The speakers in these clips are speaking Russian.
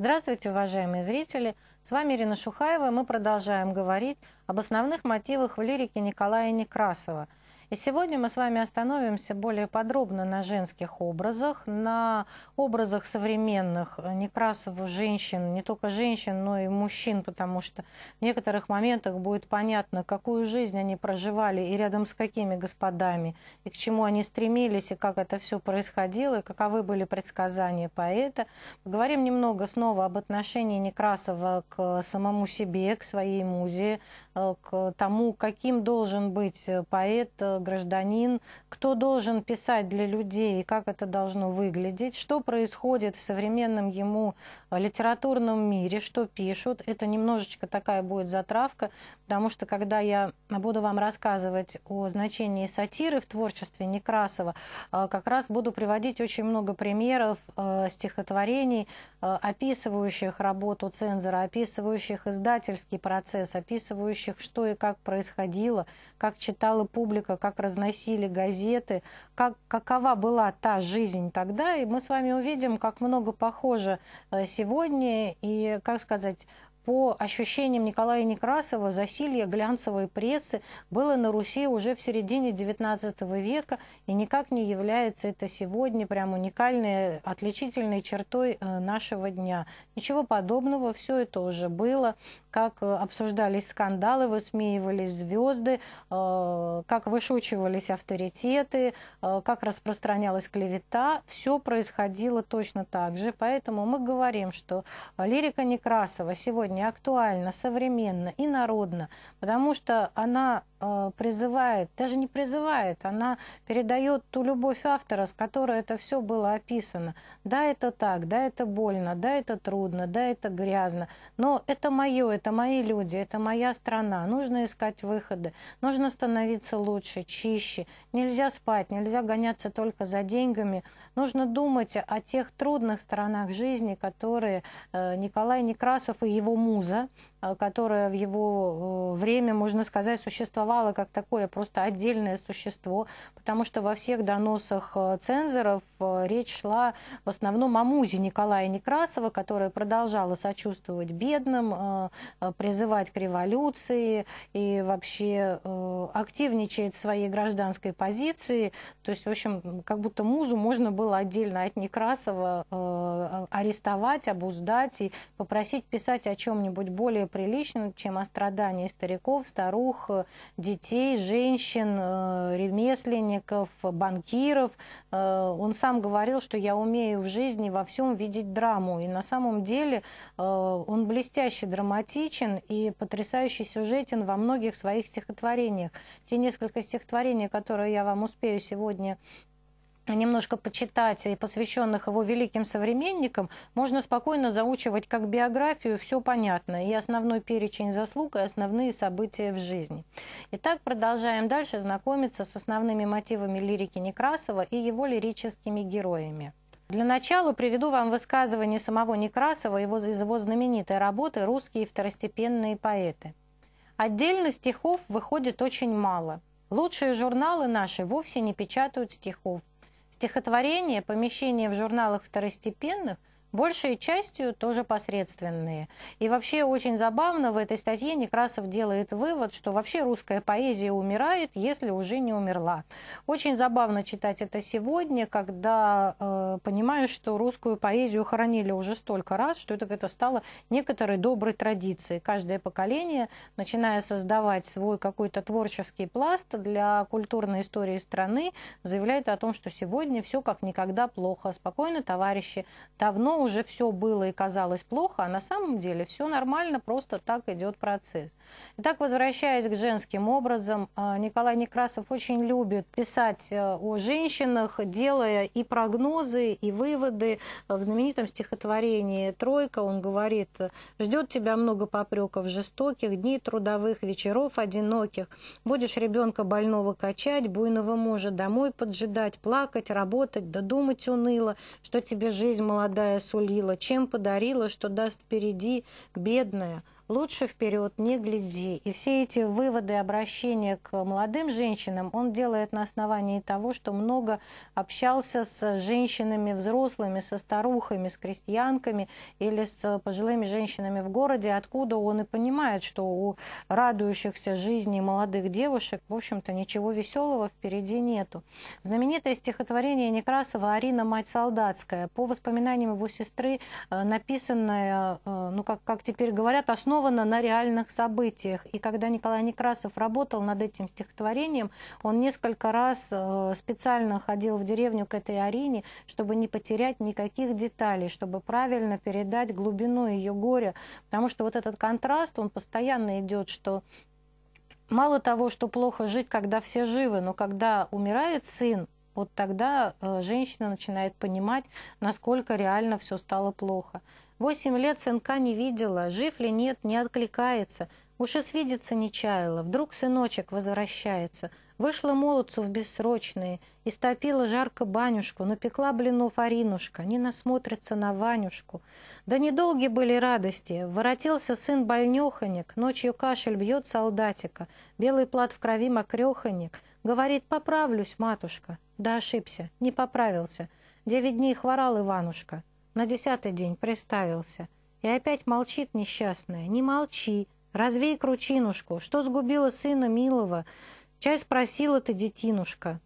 Здравствуйте, уважаемые зрители! С вами Ирина Шухаева. Мы продолжаем говорить об основных мотивах в лирике Николая Некрасова – и сегодня мы с вами остановимся более подробно на женских образах, на образах современных Некрасову женщин, не только женщин, но и мужчин, потому что в некоторых моментах будет понятно, какую жизнь они проживали и рядом с какими господами, и к чему они стремились, и как это все происходило, и каковы были предсказания поэта. Поговорим немного снова об отношении Некрасова к самому себе, к своей музе, э, к тому, каким должен быть поэт, гражданин, кто должен писать для людей и как это должно выглядеть, что происходит в современном ему э, литературном мире, что пишут. Это немножечко такая будет затравка, потому что когда я буду вам рассказывать о значении сатиры в творчестве Некрасова, э, как раз буду приводить очень много примеров э, стихотворений, описывающих работу цензора, описывающих издательский процесс, описывающих, что и как происходило, как читала публика, как как разносили газеты, как, какова была та жизнь тогда. И мы с вами увидим, как много похоже э, сегодня и, как сказать, по ощущениям Николая Некрасова, засилье глянцевой прессы было на Руси уже в середине XIX века и никак не является это сегодня прям уникальной, отличительной чертой э, нашего дня. Ничего подобного, все это уже было, как э, обсуждались скандалы, высмеивались звезды, э, как вышучивались авторитеты, как распространялась клевета, все происходило точно так же. Поэтому мы говорим, что лирика Некрасова сегодня сегодня актуальна, современна и народна, потому что она призывает, даже не призывает, она передает ту любовь автора, с которой это все было описано. Да, это так, да, это больно, да, это трудно, да, это грязно, но это мое, это мои люди, это моя страна. Нужно искать выходы, нужно становиться лучше, чище. Нельзя спать, нельзя гоняться только за деньгами. Нужно думать о тех трудных сторонах жизни, которые э, Николай Некрасов и его муза Э, которая в его э, время, можно сказать, существовала как такое просто отдельное существо, потому что во всех доносах э, цензоров речь шла в основном о музе Николая Некрасова, которая продолжала сочувствовать бедным, призывать к революции и вообще активничает в своей гражданской позиции. То есть, в общем, как будто музу можно было отдельно от Некрасова арестовать, обуздать и попросить писать о чем-нибудь более прилично, чем о страдании стариков, старух, детей, женщин, э, ремесленников, банкиров. Э, он сам говорил, что я умею в жизни во всем видеть драму. И на самом деле э, он блестяще драматичен и потрясающе сюжетен во многих своих стихотворениях. Те несколько стихотворений, которые я вам успею сегодня немножко почитать и посвященных его великим современникам, можно спокойно заучивать как биографию, все понятно, и основной перечень заслуг, и основные события в жизни. Итак, продолжаем дальше знакомиться с основными мотивами лирики Некрасова и его лирическими героями. Для начала приведу вам высказывание самого Некрасова из его знаменитой работы «Русские второстепенные поэты». Отдельно стихов выходит очень мало. Лучшие журналы наши вовсе не печатают стихов. Стихотворения, помещения в журналах второстепенных большей частью тоже посредственные. И вообще очень забавно в этой статье Некрасов делает вывод, что вообще русская поэзия умирает, если уже не умерла. Очень забавно читать это сегодня, когда э, понимаешь, что русскую поэзию хоронили уже столько раз, что это, это стало некоторой доброй традицией. Каждое поколение, начиная создавать свой какой-то творческий пласт для культурной истории страны, заявляет о том, что сегодня все как никогда плохо. Спокойно, товарищи, давно уже все было и казалось плохо, а на самом деле все нормально, просто так идет процесс. Итак, возвращаясь к женским образам, а, Николай Некрасов очень любит писать э, о женщинах, делая и прогнозы, и выводы. В знаменитом стихотворении «Тройка» он говорит, «Ждет тебя много попреков жестоких, дней трудовых, вечеров одиноких. Будешь ребенка больного качать, буйного мужа домой поджидать, плакать, работать, да думать уныло, что тебе жизнь молодая сулила, чем подарила, что даст впереди, бедная, лучше вперед не гляди. И все эти выводы обращения к молодым женщинам он делает на основании того, что много общался с женщинами взрослыми, со старухами, с крестьянками или с пожилыми женщинами в городе, откуда он и понимает, что у радующихся жизни молодых девушек, в общем-то, ничего веселого впереди нету. Знаменитое стихотворение Некрасова «Арина, мать солдатская», по воспоминаниям его сестры, э, написанное, э, ну, как, как теперь говорят, основано на реальных событиях. И когда Николай Некрасов работал над этим стихотворением, он несколько раз э, специально ходил в деревню к этой Арине, чтобы не потерять никаких деталей, чтобы правильно передать глубину ее горя. Потому что вот этот контраст, он постоянно идет, что мало того, что плохо жить, когда все живы, но когда умирает сын, вот тогда э, женщина начинает понимать, насколько реально все стало плохо. Восемь лет сынка не видела, жив ли нет, не откликается. Уж и свидеться не чаяла, вдруг сыночек возвращается. Вышла молодцу в бессрочные, истопила жарко банюшку, напекла блинов Аринушка, не насмотрится на Ванюшку. Да недолги были радости, воротился сын больнёхонек, ночью кашель бьет солдатика, белый плат в крови мокрёхонек. Говорит, поправлюсь, матушка. Да ошибся, не поправился. Девять дней хворал Иванушка. На десятый день приставился. И опять молчит несчастная. Не молчи, развей кручинушку. Что сгубило сына милого? Чай спросила ты, детинушка.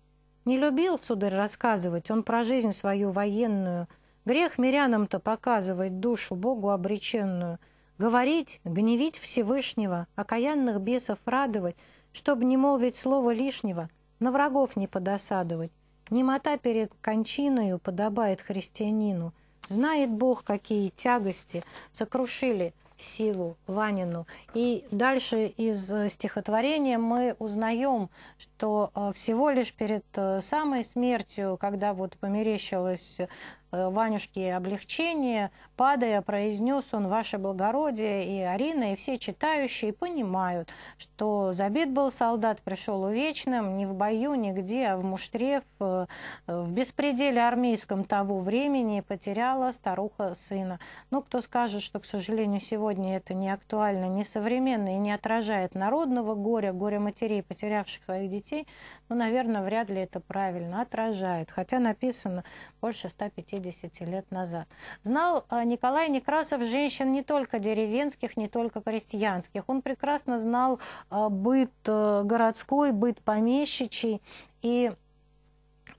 Не любил, сударь, рассказывать он про жизнь свою военную. Грех мирянам-то показывать душу Богу обреченную. Говорить, гневить Всевышнего, окаянных бесов радовать, чтобы не молвить слова лишнего, на врагов не подосадовать. Немота перед кончиною подобает христианину. Знает Бог, какие тягости сокрушили силу Ванину. И дальше из стихотворения мы узнаем, что э, всего лишь перед э, самой смертью, когда вот померещилось Э, Ванюшке облегчение, падая, произнес он «Ваше благородие», и Арина, и все читающие понимают, что забит был солдат, пришел увечным, не в бою, нигде, а в муштре, в, в беспределе армейском того времени потеряла старуха сына. Ну, кто скажет, что, к сожалению, сегодня это не актуально, не современно и не отражает народного горя, горя матерей, потерявших своих детей, ну, наверное, вряд ли это правильно отражает. Хотя написано больше 150 50 лет назад. Знал э, Николай Некрасов женщин не только деревенских, не только крестьянских. Он прекрасно знал э, быт э, городской, быт помещичий. И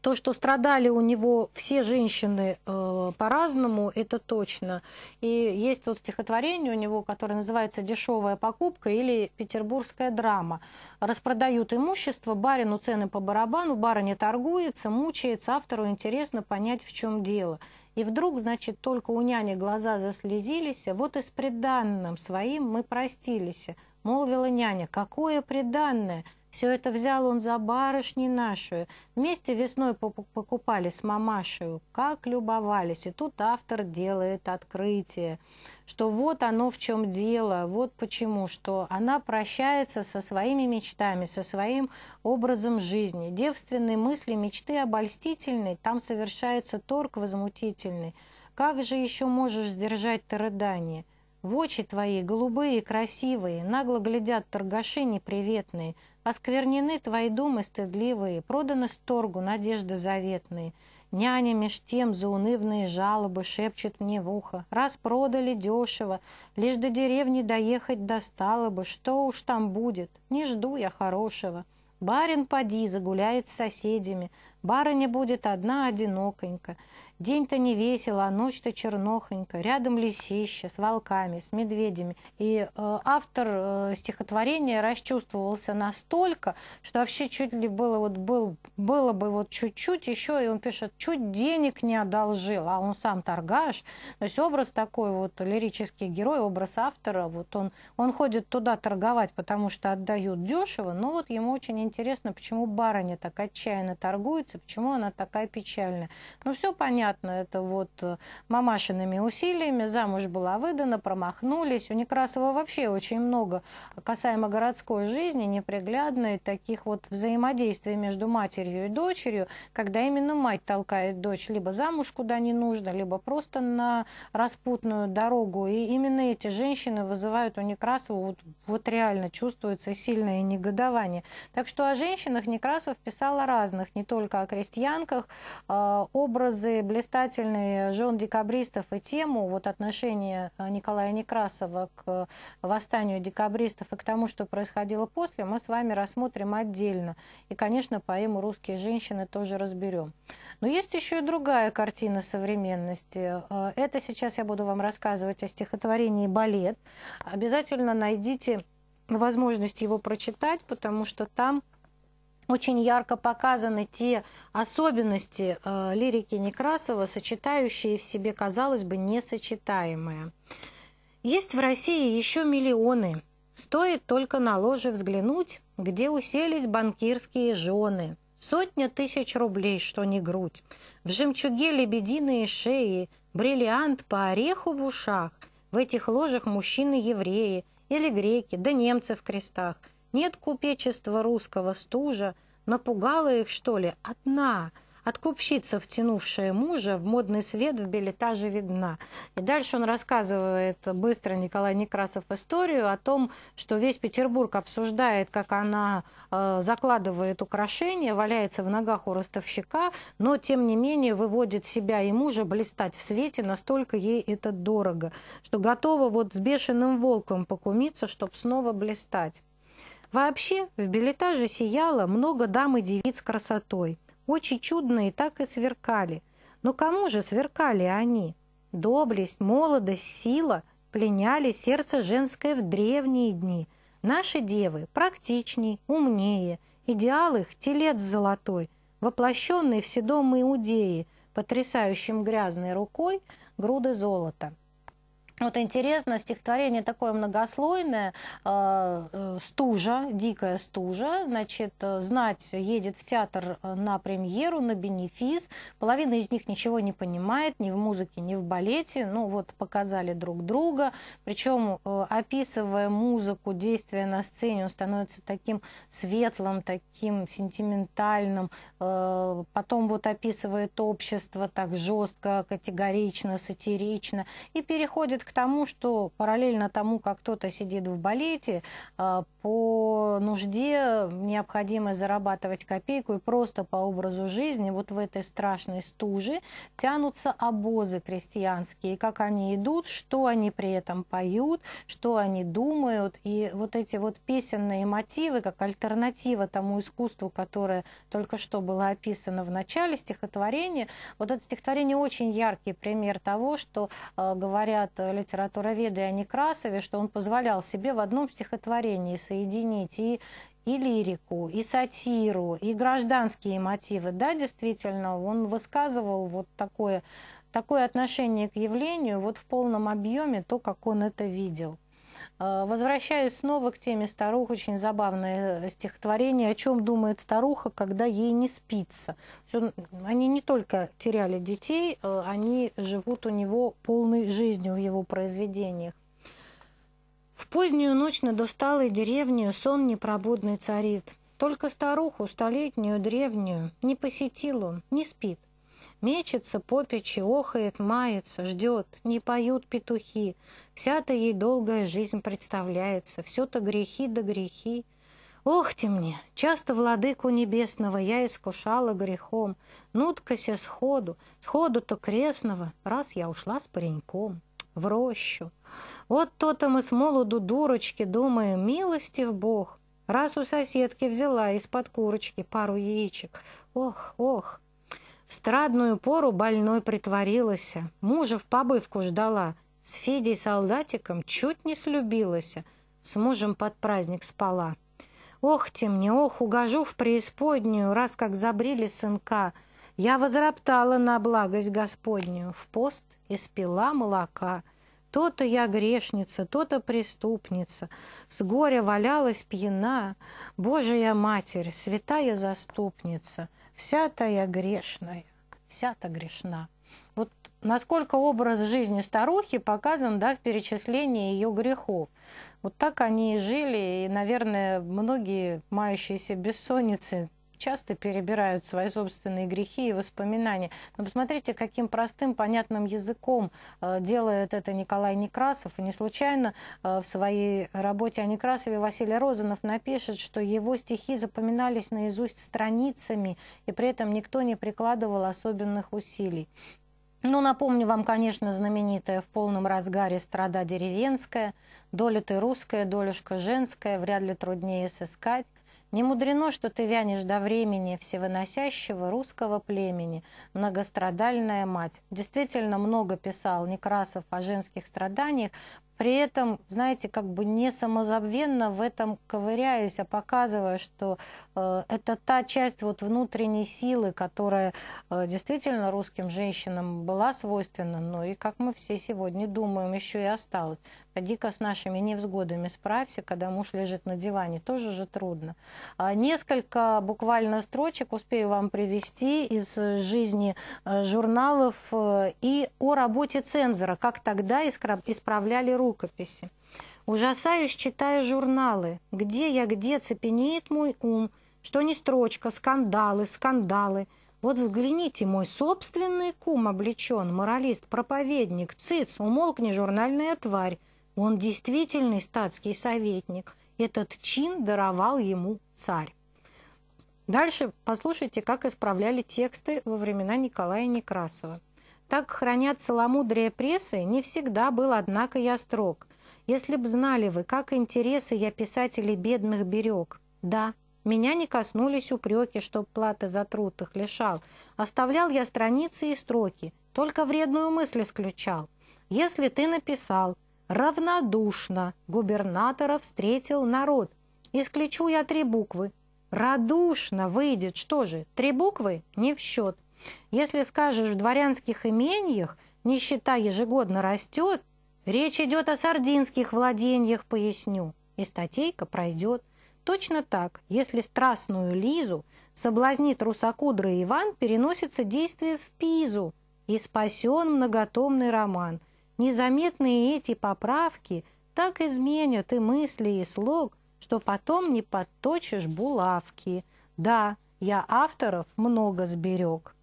то, что страдали у него все женщины э, по-разному, это точно. И есть тут стихотворение у него, которое называется «Дешевая покупка» или «Петербургская драма». Распродают имущество, барину цены по барабану, барыня торгуется, мучается, автору интересно понять, в чем дело. И вдруг, значит, только у няни глаза заслезились, вот и с приданным своим мы простились. Молвила няня, какое приданное? Все это взял он за барышни нашу. Вместе весной покупали с мамашей. Как любовались. И тут автор делает открытие, что вот оно в чем дело, вот почему, что она прощается со своими мечтами, со своим образом жизни. Девственные мысли, мечты обольстительные, там совершается торг возмутительный. Как же еще можешь сдержать ты рыдание? В очи твои, голубые красивые, нагло глядят торгаши неприветные – Осквернены твои думы стыдливые, проданы сторгу надежды заветные. Няня меж тем заунывные жалобы шепчет мне в ухо. Раз продали дешево, лишь до деревни доехать достало бы. Что уж там будет, не жду я хорошего. Барин поди загуляет с соседями, барыня будет одна одиноконька. День-то не весел, а ночь-то чернохонька. Рядом лисище с волками, с медведями. И э, автор э, стихотворения расчувствовался настолько, что вообще чуть ли было, вот, был, было бы вот чуть-чуть еще, и он пишет, чуть денег не одолжил, а он сам торгаш. То есть образ такой вот лирический герой, образ автора, вот он, он ходит туда торговать, потому что отдают дешево, но вот ему очень интересно, почему барыня так отчаянно торгуется, почему она такая печальная. Ну, все понятно, это вот э, мамашиными усилиями, замуж была выдана, промахнулись. У Некрасова вообще очень много касаемо городской жизни, неприглядной, таких вот взаимодействий между матерью и дочерью, когда именно мать толкает дочь либо замуж куда не нужно, либо просто на распутную дорогу. И именно эти женщины вызывают у Некрасова вот, вот реально чувствуется сильное негодование. Так что о женщинах Некрасов писал разных, не только о крестьянках. А, образы блистательные жен декабристов и тему вот отношения Николая Некрасова к восстанию декабристов и к тому, что происходило после, мы с вами рассмотрим отдельно. И, конечно, поэму «Русские женщины» тоже разберем. Но есть еще и другая картина современности. А, это сейчас я буду вам рассказывать о стихотворении «Балет». Обязательно найдите возможность его прочитать, потому что там очень ярко показаны те особенности э, лирики Некрасова, сочетающие в себе, казалось бы, несочетаемые. Есть в России еще миллионы. Стоит только на ложе взглянуть, где уселись банкирские жены. Сотня тысяч рублей, что не грудь. В жемчуге лебединые шеи, бриллиант по ореху в ушах. В этих ложах мужчины-евреи или греки, да немцы в крестах – нет купечества русского стужа, напугала их, что ли, одна, откупщица, втянувшая мужа в модный свет в билетаже видна. И дальше он рассказывает быстро Николай Некрасов историю о том, что весь Петербург обсуждает, как она э, закладывает украшения, валяется в ногах у ростовщика, но тем не менее выводит себя и мужа блистать в свете, настолько ей это дорого, что готова вот с бешеным волком покумиться, чтобы снова блистать. Вообще, в билетаже сияло много дам и девиц красотой. Очень чудные так и сверкали. Но кому же сверкали они? Доблесть, молодость, сила пленяли сердце женское в древние дни. Наши девы практичней, умнее, идеал их телец золотой, воплощенный в седом иудеи, потрясающим грязной рукой груды золота. Вот интересно, стихотворение такое многослойное, э, э, стужа, дикая стужа, значит, э, знать едет в театр на премьеру, на бенефис, половина из них ничего не понимает, ни в музыке, ни в балете, ну вот показали друг друга, причем описывая музыку, действия на сцене, он становится таким светлым, таким сентиментальным, потом вот описывает общество так жестко, категорично, сатирично и переходит к тому, что параллельно тому, как кто-то сидит в балете, а, по нужде необходимо зарабатывать копейку и просто по образу жизни вот в этой страшной стуже тянутся обозы крестьянские, как они идут, что они при этом поют, что они думают. И вот эти вот песенные мотивы, как альтернатива тому искусству, которое только что было описано в начале стихотворения, вот это стихотворение очень яркий пример того, что э, говорят литературоведы о Некрасове, что он позволял себе в одном стихотворении соединить и и лирику, и сатиру, и гражданские мотивы. Да, действительно, он высказывал вот такое, такое отношение к явлению вот в полном объеме, то, как он это видел. А, возвращаясь снова к теме старух, очень забавное стихотворение, о чем думает старуха, когда ей не спится. Они не только теряли детей, а, они живут у него полной жизнью в его произведениях. В позднюю ночь над усталой деревней сон непробудный царит. Только старуху, столетнюю древнюю, не посетил он, не спит. Мечется по печи, охает, мается, ждет, не поют петухи. Вся-то ей долгая жизнь представляется, все-то грехи да грехи. Ох ты мне, часто владыку небесного я искушала грехом, нуткася сходу, сходу-то крестного, раз я ушла с пареньком в рощу. Вот то-то мы с молоду дурочки думаем, милостив Бог. Раз у соседки взяла из-под курочки пару яичек. Ох, ох. В страдную пору больной притворилась, мужа в побывку ждала. С Федей солдатиком чуть не слюбилась, с мужем под праздник спала. Ох ты мне, ох, угожу в преисподнюю, раз как забрили сынка. Я возроптала на благость Господнюю, в пост испила молока. То-то я грешница, то-то преступница, С горя валялась пьяна. Божия Матерь, святая заступница, вся-то я грешная, вся-то грешна. Вот насколько образ жизни старухи показан да, в перечислении ее грехов. Вот так они и жили, и, наверное, многие, мающиеся бессонницы, часто перебирают свои собственные грехи и воспоминания. Но посмотрите, каким простым, понятным языком э, делает это Николай Некрасов. И не случайно э, в своей работе о Некрасове Василий Розанов напишет, что его стихи запоминались наизусть страницами, и при этом никто не прикладывал особенных усилий. Ну, напомню вам, конечно, знаменитая в полном разгаре страда деревенская, доля ты русская, долюшка женская, вряд ли труднее сыскать. Не мудрено, что ты вянешь до времени всевыносящего русского племени, многострадальная мать. Действительно много писал Некрасов о женских страданиях, при этом, знаете, как бы не самозабвенно в этом ковыряясь, а показывая, что э, это та часть вот внутренней силы, которая э, действительно русским женщинам была свойственна, но и, как мы все сегодня думаем, еще и осталась. Поди-ка с нашими невзгодами справься, когда муж лежит на диване, тоже же трудно. А несколько буквально строчек успею вам привести из жизни э, журналов э, и о работе цензора, как тогда исправляли рукописи. Ужасаюсь, читая журналы. Где я, где цепенеет мой ум, что не строчка, скандалы, скандалы. Вот взгляните, мой собственный кум облечен, моралист, проповедник, циц, умолкни, журнальная тварь. Он действительный статский советник. Этот чин даровал ему царь. Дальше послушайте, как исправляли тексты во времена Николая Некрасова. Так хранят целомудрие прессы, не всегда был, однако, я строг. Если б знали вы, как интересы я писателей бедных берег. Да, меня не коснулись упреки, чтоб платы за труд их лишал. Оставлял я страницы и строки, только вредную мысль исключал. Если ты написал «равнодушно губернатора встретил народ», исключу я три буквы. «Радушно» выйдет, что же, три буквы не в счет. Если скажешь в дворянских имениях, нищета ежегодно растет, речь идет о сардинских владениях, поясню, и статейка пройдет. Точно так, если страстную Лизу соблазнит русокудрый Иван, переносится действие в Пизу, и спасен многотомный роман. Незаметные эти поправки так изменят и мысли, и слог, что потом не подточишь булавки. Да, я авторов много сберег.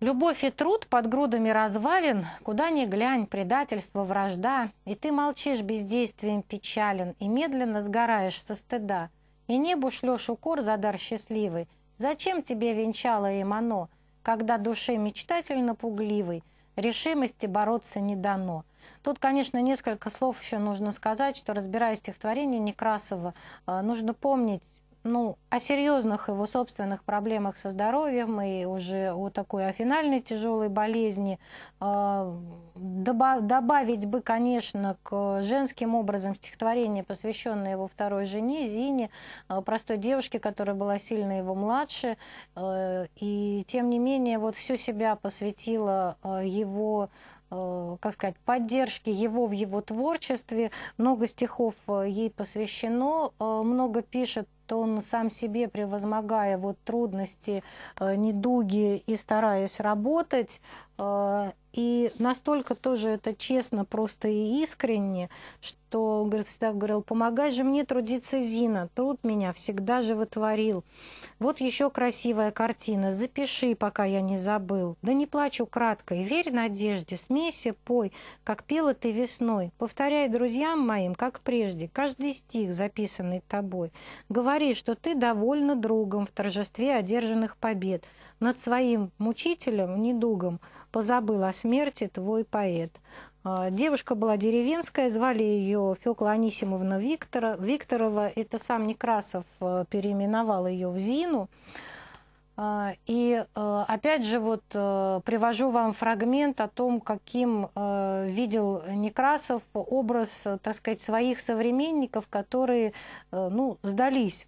Любовь и труд под грудами развалин, куда ни глянь, предательство, вражда, и ты молчишь бездействием печален, и медленно сгораешь со стыда, и небу шлешь укор за дар счастливый. Зачем тебе венчало им оно, когда душе мечтательно пугливой, решимости бороться не дано? Тут, конечно, несколько слов еще нужно сказать, что, разбирая стихотворение Некрасова, э, нужно помнить, ну, о серьезных его собственных проблемах со здоровьем и уже о такой о финальной тяжелой болезни. А, добавить бы, конечно, к женским образом стихотворение, посвященное его второй жене Зине, а, простой девушке, которая была сильно его младше, а, и тем не менее вот всю себя посвятила его как сказать, поддержки его в его творчестве. Много стихов ей посвящено, много пишет он сам себе, превозмогая вот трудности, э, недуги и стараясь работать, э, и настолько тоже это честно, просто и искренне, что, говорит, всегда говорил, помогай же мне трудиться, Зина, труд меня всегда же вытворил. Вот еще красивая картина, запиши, пока я не забыл. Да не плачу кратко, и верь надежде, смейся, пой, как пела ты весной. Повторяй друзьям моим, как прежде, каждый стих, записанный тобой. Говори, что ты довольна другом в торжестве одержанных побед. Над своим мучителем, недугом, позабыл о смерти твой поэт. А, девушка была деревенская, звали ее Фёкла Анисимовна Виктора, Викторова. Это сам Некрасов э, переименовал ее в Зину. А, и э, опять же вот э, привожу вам фрагмент о том, каким видел Некрасов образ, так сказать, своих современников, которые ну, сдались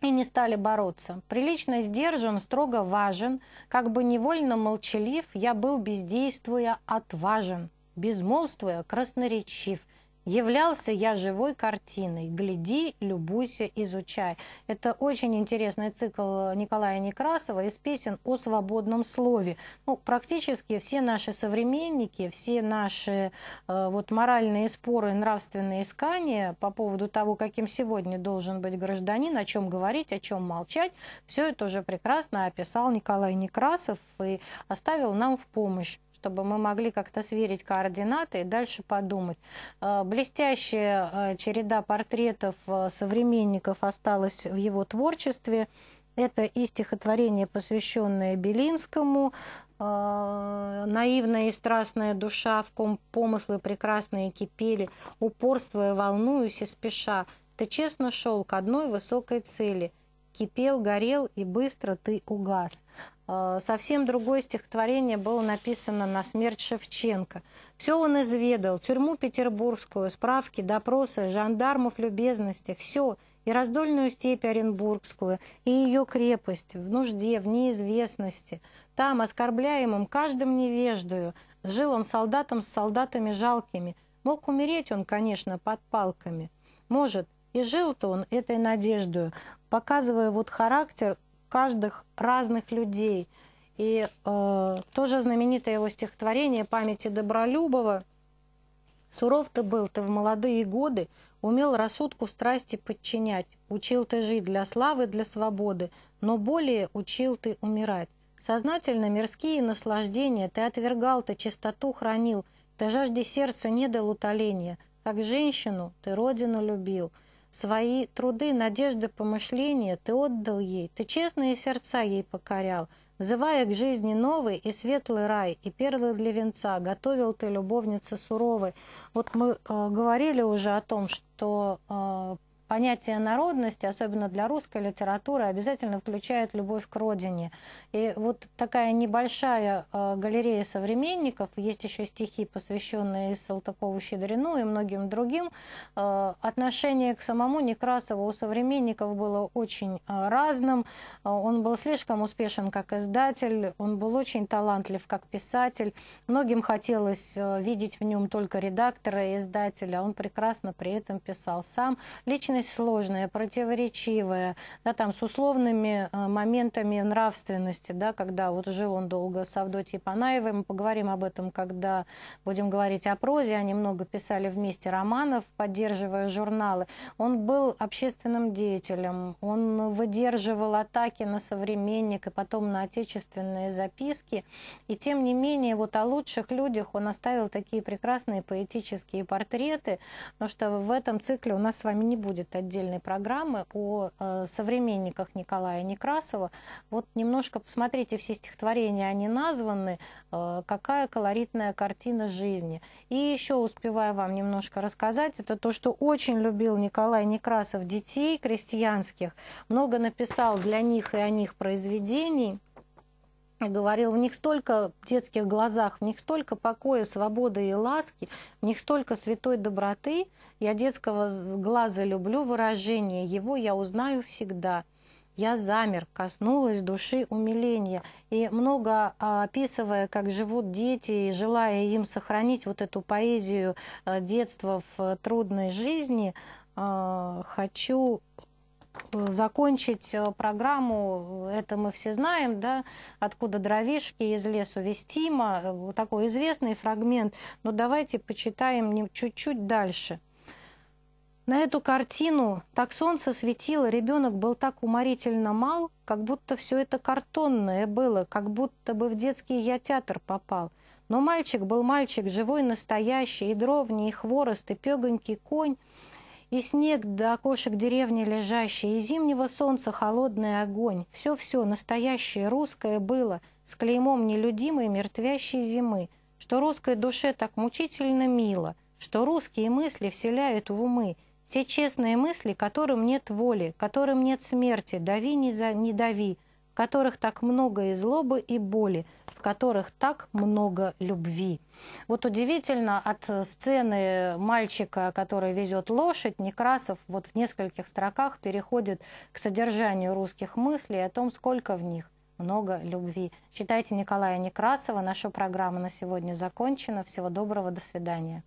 и не стали бороться. Прилично сдержан, строго важен, как бы невольно молчалив, я был бездействуя отважен, безмолвствуя красноречив, Являлся я живой картиной. Гляди, любуйся, изучай. Это очень интересный цикл Николая Некрасова из песен о свободном слове. Ну, практически все наши современники, все наши э, вот моральные споры, нравственные искания по поводу того, каким сегодня должен быть гражданин, о чем говорить, о чем молчать, все это уже прекрасно описал Николай Некрасов и оставил нам в помощь чтобы мы могли как-то сверить координаты и дальше подумать. Э, блестящая э, череда портретов э, современников осталась в его творчестве. Это и стихотворение, посвященное Белинскому, наивная и страстная душа, в ком помыслы прекрасные кипели, упорствуя, волнуюсь и спеша, ты честно шел к одной высокой цели, кипел, горел, и быстро ты угас. Э, совсем другое стихотворение было написано на смерть Шевченко. Все он изведал, тюрьму петербургскую, справки, допросы, жандармов любезности, все, и раздольную степь Оренбургскую, и ее крепость в нужде, в неизвестности. Там, оскорбляемым каждым невеждою, жил он солдатом с солдатами жалкими. Мог умереть он, конечно, под палками. Может, и жил-то он этой надеждою, показывая вот характер каждых разных людей. И э, тоже знаменитое его стихотворение памяти Добролюбова «Суров ты был, ты в молодые годы, умел рассудку страсти подчинять, учил ты жить для славы, для свободы, но более учил ты умирать. Сознательно мирские наслаждения ты отвергал, ты чистоту хранил, ты жажде сердца не дал утоления, как женщину ты родину любил». Свои труды, надежды, помышления ты отдал ей, ты честные сердца ей покорял, Взывая к жизни новой и светлый рай, и перлы для венца, готовил ты любовница суровой. Вот мы э, говорили уже о том, что э, понятие народности, особенно для русской литературы, обязательно включает любовь к родине. И вот такая небольшая э, галерея современников, есть еще стихи, посвященные Салтыкову-Щедрину и многим другим. Э, отношение к самому Некрасову у современников было очень э, разным. Он был слишком успешен как издатель, он был очень талантлив как писатель. Многим хотелось видеть в нем только редактора и издателя. Он прекрасно при этом писал сам. Личность личность сложная, противоречивая, да, там, с условными э, моментами нравственности, да, когда вот жил он долго с Авдотьей Панаевой, мы поговорим об этом, когда будем говорить о прозе, они много писали вместе романов, поддерживая журналы. Он был общественным деятелем, он выдерживал атаки на современника, потом на отечественные записки, и тем не менее вот о лучших людях он оставил такие прекрасные поэтические портреты, потому что в этом цикле у нас с вами не будет будет отдельной программы о э, современниках Николая Некрасова. Вот немножко посмотрите все стихотворения, они названы, э, какая колоритная картина жизни. И еще успеваю вам немножко рассказать, это то, что очень любил Николай Некрасов детей крестьянских, много написал для них и о них произведений – говорил, в них столько в детских глазах, в них столько покоя, свободы и ласки, в них столько святой доброты. Я детского глаза люблю выражение, его я узнаю всегда. Я замер, коснулась души умиления. И много а, описывая, как живут дети, и желая им сохранить вот эту поэзию а, детства в трудной жизни, а, хочу закончить э, программу, это мы все знаем, да, откуда дровишки из лесу вестимо, э, такой известный фрагмент, но давайте почитаем чуть-чуть дальше. На эту картину так солнце светило, ребенок был так уморительно мал, как будто все это картонное было, как будто бы в детский я театр попал. Но мальчик был мальчик, живой, настоящий, и дровни, и хворост, и пегонький конь — и снег до окошек деревни лежащий, и зимнего солнца холодный огонь. Все-все настоящее русское было, с клеймом нелюдимой мертвящей зимы, что русской душе так мучительно мило, что русские мысли вселяют в умы, те честные мысли, которым нет воли, которым нет смерти, дави не, за, не дави, в которых так много и злобы, и боли, в которых так много любви. Вот удивительно, от сцены мальчика, который везет лошадь, Некрасов вот в нескольких строках переходит к содержанию русских мыслей о том, сколько в них много любви. Читайте Николая Некрасова. Наша программа на сегодня закончена. Всего доброго, до свидания.